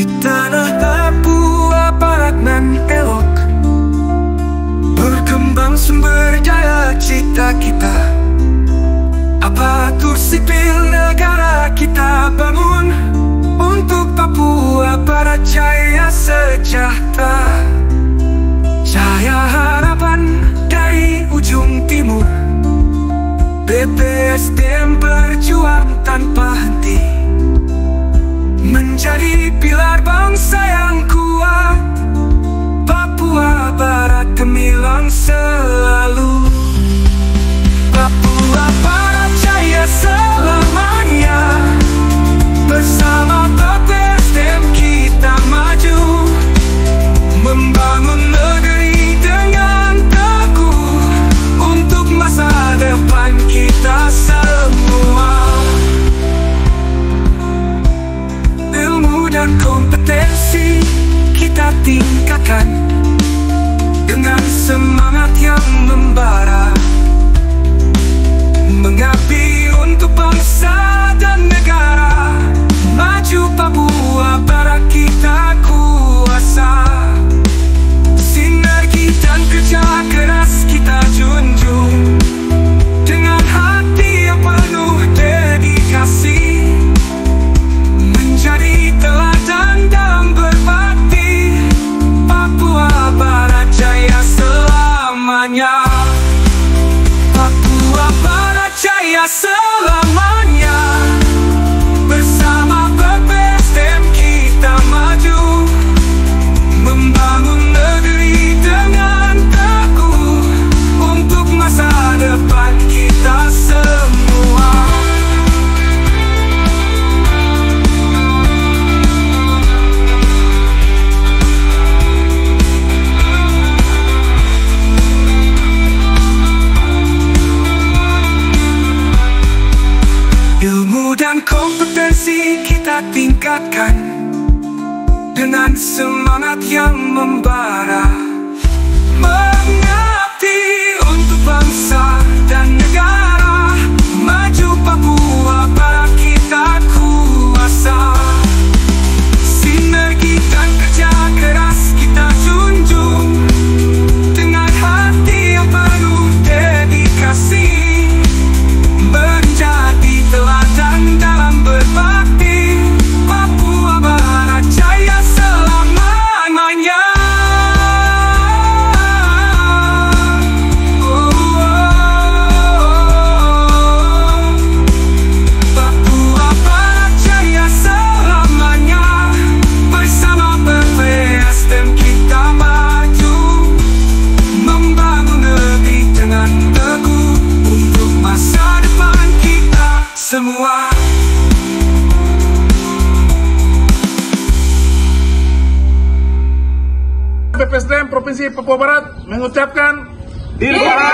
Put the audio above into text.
Di tanah Papua Barat nan elok. Berkembang sumber daya cita kita. Aparatur sipil negara kita bangun Untuk Papua Barat Jaya sejahtera. Cahaya harapan dari ujung timur. BPSDM berjuang tanpa Menjadi pilar bangsa yang kuat. Papua Barat gemilang selalu Dengan semangat yang membara jaya kompetensi kita tingkatkan Dengan semangat yang membara. Mengabdi BPSDM Provinsi Papua Barat mengucapkan dirgantara